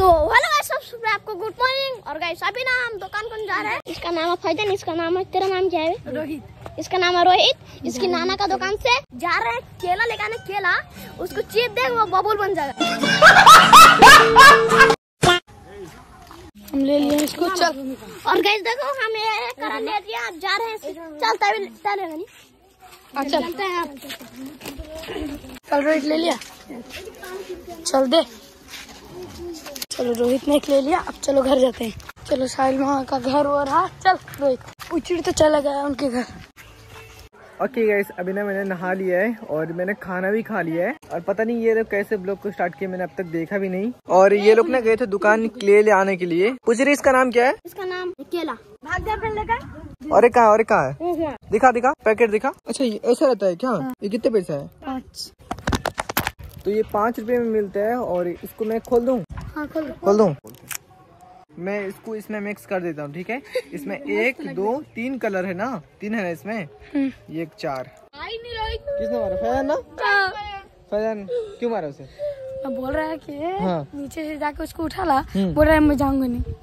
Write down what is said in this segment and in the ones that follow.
So hello guys सबसे आपको good morning और गाइस अभी ना हम दुकान कौन जा रहे हैं। इसका नाम है फैजन इसका नाम है तेरा नाम क्या है? रोहित। इसका नाम है रोहित। इसकी नाना का दुकान से जा रहे हैं केला लेकर आने केला। उसको चीप दे वो बबुल बन जाएगा। हम ले लिए इसको चल। और गाइस देखो हम ये करा ले लिया अब जा रहे हैं। चल तभी चलेगा नहीं अच्छा चलते हैं आप। चल रोहित ले लिया। चल दे। चलो रोहित ने एक ले लिया अब चलो घर जाते हैं। चलो साहिल वहाँ का घर हो रहा चल रोहित। उचिड़ तो चला गया उनके घर। ओके गाइस अभी ना मैंने नहा लिया है और मैंने खाना भी खा लिया है। और पता नहीं ये लोग कैसे ब्लॉग को स्टार्ट किया मैंने अब तक देखा भी नहीं। और ये लोग ना गए थे दुकान क्ले ले आने के लिए। पूछ रही इसका नाम क्या है? इसका नाम केला भाग जा पहले का और एक कहाँ और एक कहाँ है? दिखा दिखा पैकेट दिखा। अच्छा ये ऐसा रहता है क्या? ये कितने पैसा है? पाँच। तो ये पाँच रुपए में मिलता है और इसको मैं खोल दूँ? हाँ खोल खोल दूँ? मैं इसको इसमें मिक्स कर देता हूँ ठीक है? इसमें एक दो तीन कलर है ना? तीन है ना इसमें? ये एक चार। किसने मारा? फैजान ना? फैजान क्यों मारा उसे? मैं बोल रहा है कि हाँ। नीचे से जाके उसको उठा ला। हम्म। बोल रहा है मैं जाऊँगा नहीं।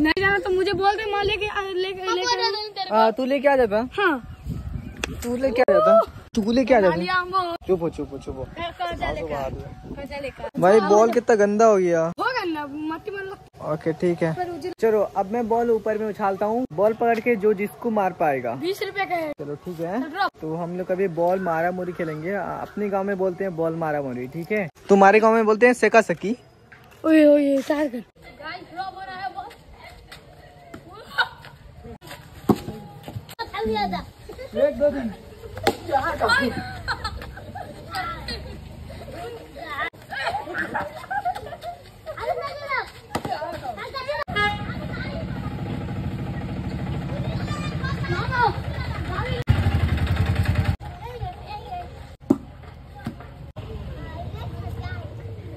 नहीं जाना तो मुझे बोल दे मैं लेके लेके तू लेके आ जाता? हाँ। तू लेके आ जाता? तू लेके आ वो चुप हो चुप हो चुप हो भाई बॉल कितना गंदा हो गया ओके ठीक है चलो अब मैं बॉल ऊपर में उछालता हूँ बॉल पकड़ के जो जिसको मार पाएगा बीस रुपए का है चलो ठीक है तो हम लोग अभी बॉल मारा मोरी खेलेंगे अपने गाँव में बोलते हैं बॉल मारा मोरी ठीक है तुम्हारे गाँव में बोलते हैं सेका सकी ओए ओए एक दो दिन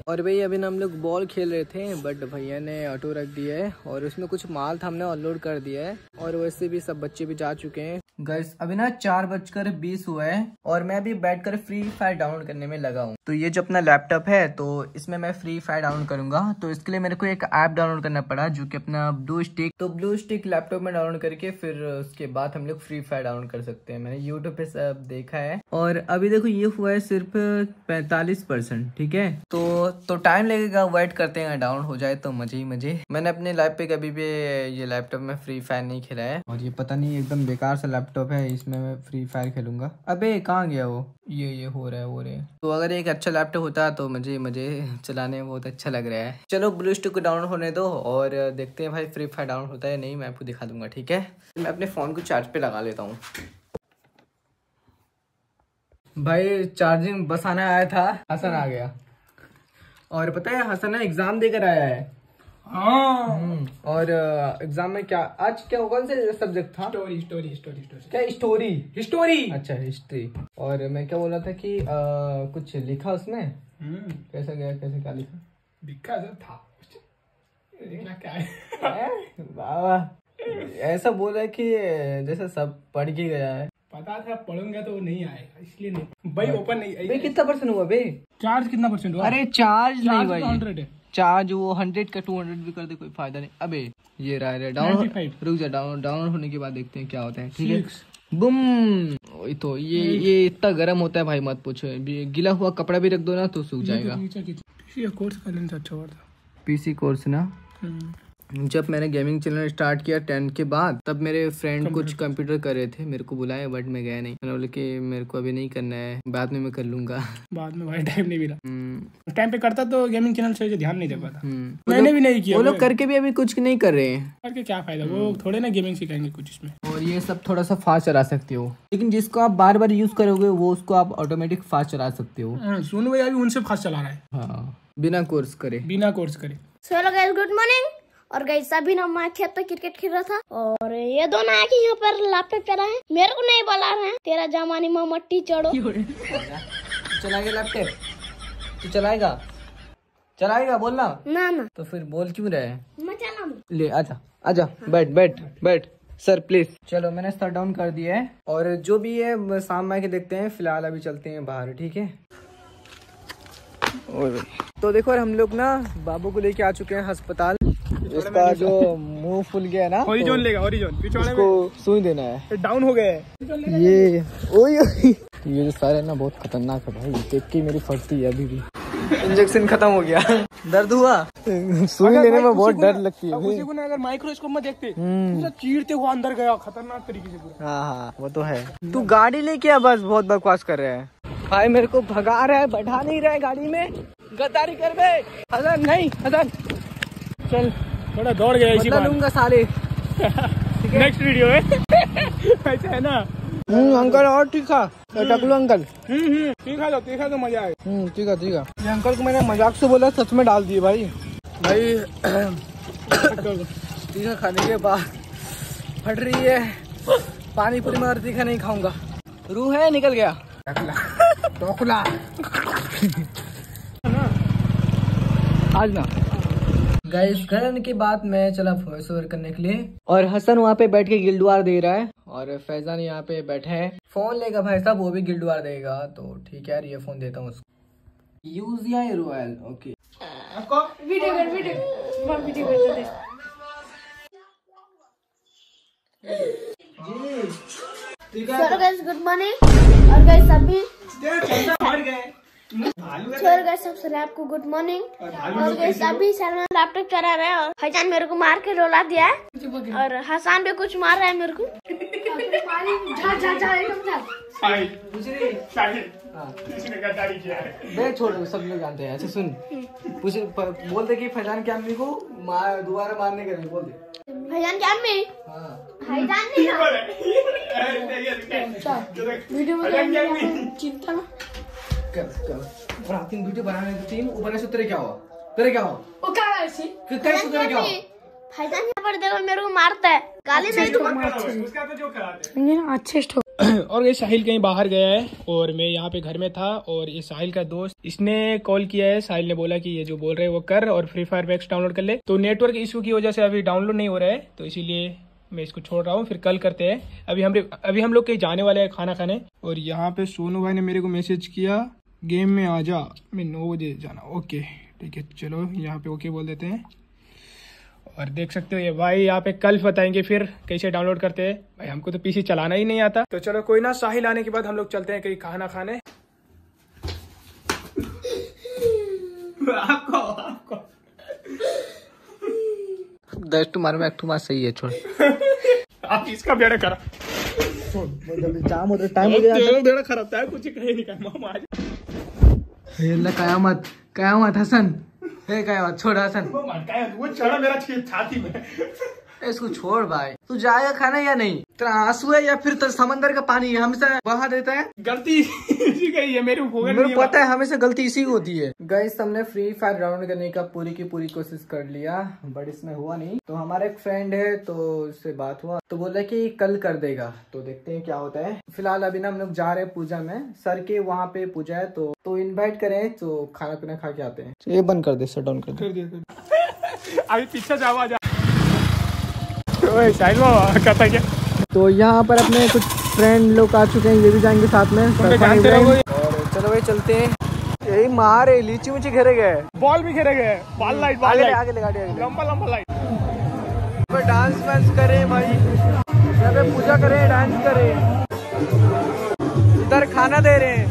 और भाई, अभी हम लोग बॉल खेल रहे थे बट भैया ने ऑटो रख दिया है और उसमें कुछ माल था, हमने अनलोड कर दिया है और वैसे भी सब बच्चे भी जा चुके हैं। गर्ल्स अभी ना चार बजकर बीस हुआ है और मैं अभी बैठकर फ्री फायर डाउनलोड करने में लगा हूँ। तो ये जो अपना लैपटॉप है तो इसमें मैं फ्री फायर डाउनलोड करूँगा। तो इसके लिए मेरे को एक ऐप डाउनलोड करना पड़ा, जो कि अपना ब्लू स्टिक तो ब्लू स्टिक लैपटॉप में डाउनलोड करके फिर उसके बाद हम लोग फ्री फायर डाउनलोड कर सकते हैं। मैंने यूट्यूब पे सब देखा है। और अभी देखो, ये हुआ है सिर्फ़ पैंतालीस परसेंट, ठीक है? तो तो टाइम लगेगा वेट करते हैं। डाउन हो जाए तो मज़े ही मज़े। मैंने अपने लैप पे कभी भी ये लैपटॉप में फ्री फायर नहीं खेला है। और ये पता नहीं, एकदम बेकार सा लैपटॉप है, इसमें मैं फ्री फायर खेलूँगा। अबे, कहाँ गया वो? ये ये हो रहा है, वो रहे तो अगर एक अच्छा लैपटॉप होता तो मुझे मुझे चलाने में बहुत अच्छा लग रहा है। चलो ब्लू को डाउनलोड होने दो और देखते हैं भाई फ्री फायर डाउनलोड होता है नहीं, मैं आपको दिखा दूँगा, ठीक है? मैं अपने फ़ोन को चार्ज पर लगा लेता हूँ। भाई चार्जिंग बस आने आया था हसन आ गया। और पता है हसन एग्ज़ाम देकर आया है। हम्म, और एग्ज़ाम में क्या आज क्या कौन से सब्जेक्ट था? स्टोरी स्टोरी स्टोरी स्टोरी क्या स्टोरी हिस्टोरी अच्छा हिस्ट्री और मैं क्या बोल रहा था कि अ, कुछ लिखा उसमें कैसा गया कैसे क्या लिखा? दिखा सब था लिखना क्या है? हैं? ऐसा बोला है कि जैसे सब पढ़ के गया है। पता था पढ़ूँगा तो नहीं आएगा इसलिए नहीं। भाई ओपन नहीं भाई कितना परसेंट हुआ भाई? चार्ज कितना परसेंट हुआ? अरे चार्ज नहीं भाई। हंड्रेड है। चार्ज वो हंड्रेड का टू हंड्रेड भी कर दे कोई फ़ायदा नहीं। अबे ये रहा है डाउन रुक जा डाउन डाउन होने के बाद देखते हैं क्या होता है ठीक है? बुम! तो ये ये इतना गर्म होता है भाई मत पूछो। गीला हुआ कपड़ा भी रख दो ना तो सूख जाएगा। कोर्स कर लेना अच्छा पीसी कोर्स ना? जब मैंने गेमिंग चैनल स्टार्ट किया टेंथ के बाद तब मेरे फ्रेंड कुछ कंप्यूटर कर रहे थे मेरे को बुलाया बट मैं गया नहीं। मैंने बोला कि मेरे को अभी नहीं करना है बाद में मैं कर लूँगा। बाद में भाई टाइम नहीं मिला। हम्म, उस टाइम पे करता तो गेमिंग चैनल से ध्यान नहीं दे पाता हम्म। मैंने भी नहीं किया वो लोग करके भी अभी कुछ नहीं कर रहे हैं। करके क्या फ़ायदा? वो थोड़े ना गेमिंग सिखाएँगे कुछ इसमें। और ये सब थोड़ा सा फास्ट चला सकते हो। लेकिन जिसको आप बार बार यूज़ करोगे वो उसको आप ऑटोमेटिक फास्ट चला सकते हो। हाँ, सुन भैया अभी उनसे फास्ट चला रहा है। हाँ। बिना कोर्स करे। बिना कोर्स करे। गुड मॉर्निंग और गाइस अभी ना मैं खेत पे क्रिकेट खेल रहा था और ये दोनों आके यहाँ पर लैपटॉप पे रहे हैं। मेरे को नहीं बुला रहे हैं। तेरा जमानी में मट्टी चढ़ो। चलाएगा लैपटॉप तू चलाएगा? चलाएगा बोलना ना। ना तो फिर बोल क्यों रहे मैं चला ले आजा आजा बैठ बैठ बैठ। सर प्लीज़ चलो मैंने स्टार्ट डाउन कर दिया है। और जो भी है शाम में आके देखते हैं। फ़िलहाल अभी चलते हैं बाहर ठीक है? और तो देखो हम लोग ना बाबू को लेके आ चुके हैं अस्पताल इसका जो मुँह फूल गया है ना ओरिजोन लेगा ओरिजोन। पिछवाड़े उसको सुई देना है। डाउन हो गए ये ओए। ये जो सारे ना बहुत खतरनाक है भाई। देख के मेरी फटती है अभी भी। इंजेक्शन खत्म हो गया। दर्द हुआ? सुई लेने में बहुत डर लगती है उसी को ना अगर माइक्रोस्कोप में देखते हम्म। पूरा चीरते हुआ अंदर गया खतरनाक तरीके से पूरा। हाँ हाँ वो तो है। तू गाड़ी लेके आ बस बहुत बकवास कर रहे हैं। भाई मेरे को भगा रहा है बैठा नहीं रहा है गाड़ी में। गद्दारी कर बे हसन नहीं हसन। चल। थोड़ा दौड़ गया इसी लूँगा साले। नेक्स्ट वीडियो है। ऐसा है ना? हम्म अंकल और तीखा टकलू अंकल? हम्म हम्म। तीखा लो तीखा तो मज़ा आए हम्म ठीक है ये अंकल को मैंने मज़ाक से बोला सच में डाल दिए भाई। भाई तीखा खाने के बाद फट रही है। पानी पूरी मगर तीखा नहीं खाऊँगा। रूह है निकल गया। टोकला। आज ना। गाइस घर आने के बाद मैं चला वॉइस ओवर करने के लिए। और हसन वहाँ पे बैठ के गिल्डवार दे रहा है। और फैजान यहाँ पे बैठे हैं। फ़ोन लेगा भाई साहब वो भी गिल्डवार देगा। तो ठीक है यार ये फ़ोन देता हूँ उसको। यूज़ या royal okay sir guys good morning और गाइस अभी आपको गुड मॉर्निंग और गाइस अभी सलमान लैपटॉप चला रहा है और फैजान मेरे को मार के रोला दिया है। और हसान भी कुछ मार रहा है मेरे को। जा जा जा एकदम जा। साहिल साहिल इसने गद्दारी किया है। मैं छोड़ सब लोग जानते हैं। अच्छा सुन। पूछ बोल दे कि फैजान की अम्मी को मार दोबारा मारने के लिए बोल दे फैजान क्या अम्मी? हाँ। फैजान नहीं वीडियो में चिंता और बनाने की टीम ऊपर से तेरे क्या हुआ? तेरे क्या हुआ? वो क्या है ऐसे तेरे क्या हुआ? फैजान यहाँ पर देखो मेरे को मारता है। गाली नहीं दूँगा। उसका तो जो कराते अच्छे स्टोर और ये साहिल कहीं बाहर गया है और मैं यहाँ पे घर में था और ये साहिल का दोस्त इसने कॉल किया है साहिल ने बोला कि ये जो बोल रहे हैं वो कर और फ्री फायर मैक्स डाउनलोड कर ले। तो नेटवर्क इशू की वजह से अभी डाउनलोड नहीं हो रहा है तो इसीलिए मैं इसको छोड़ रहा हूँ फिर कल करते हैं। अभी हम अभी हम लोग कहीं जाने वाले हैं खाना खाने और यहाँ पे सोनू भाई ने मेरे को मैसेज किया गेम में आ जा। मैं नौ बजे जाना। ओके ठीक है चलो यहाँ पे ओके बोल देते हैं। और देख सकते हो ये भाई यहाँ पे कल बताएँगे फिर कैसे डाउनलोड करते हैं। भाई हमको तो पीसी चलाना ही नहीं आता। तो चलो कोई ना साहिल आने के बाद हम लोग चलते हैं कहीं खाना खाने। आपको आपको। दस तुम्हारे में एक तुम्हारा सही है छोड़। आप इसका बेड़ा करा। जाम हो रहा टाइम हो गया। बेड़ा खराब था कुछ कहे नहीं कहा मामा आज अल्लाह कयामत कयामत हसन हे कयामत छोड़ हसन. वो मेरा छाती में. इसको छोड़ भाई। तू जाएगा खाना या नहीं? तेरा आँसू है या फिर तेरा समंदर का पानी है? हमेशा बहा देता है। गलती इसी का ही है मेरे को मेरे को पता है हमेशा गलती इसी की होती है। गाइस हमने फ्री फायर डाउनलोड करने का पूरी की पूरी कोशिश कर लिया बट इसमें हुआ नहीं। तो हमारा एक फ्रेंड है तो उससे बात हुआ। तो बोला कि कल कर देगा। तो देखते हैं क्या होता है। फ़िलहाल अभी ना हम लोग जा रहे हैं पूजा में। सर के वहाँ पे पूजा है तो तो इनवाइट करें तो खाना पीना खा के आते हैं। ये बंद कर दे शट डाउन कर दे। कर दिया कर दिया। अभी पीछे जाओ आजा ओए साहिल बाबा कहता क्या तो यहाँ पर अपने कुछ फ्रेंड लोग आ चुके हैं ये भी जाएँगे साथ में। चलो भाई चलते हैं। यही मार है लीची ऊँची घेरे गए। बॉल भी खेले गए। बॉल लाइट बॉल लाइट आगे ले गाड़ी आगे ले। लंबा लंबा लाइट डांस वांस करें भाई। यहाँ पे पूजा करें डांस करें। इधर खाना दे रहे हैं।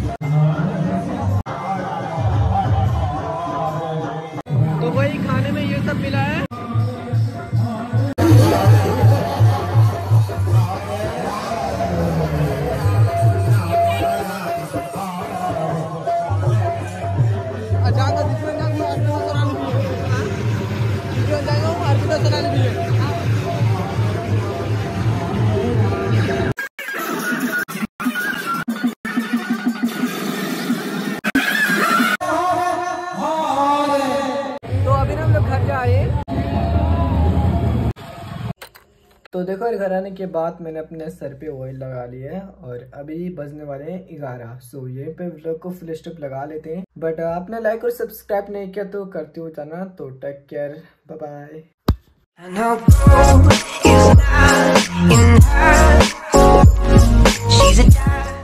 तो देखो घर आने के बाद मैंने अपने सर पे ऑयल लगा लिया है और अभी बजने वाले हैं ग्यारह। सो ये पे व्लॉग को फुल स्टॉप लगा लेते हैं। बट आपने लाइक और सब्सक्राइब नहीं किया तो करते हो जाना। तो take care bye I know is not enough. She's a dime.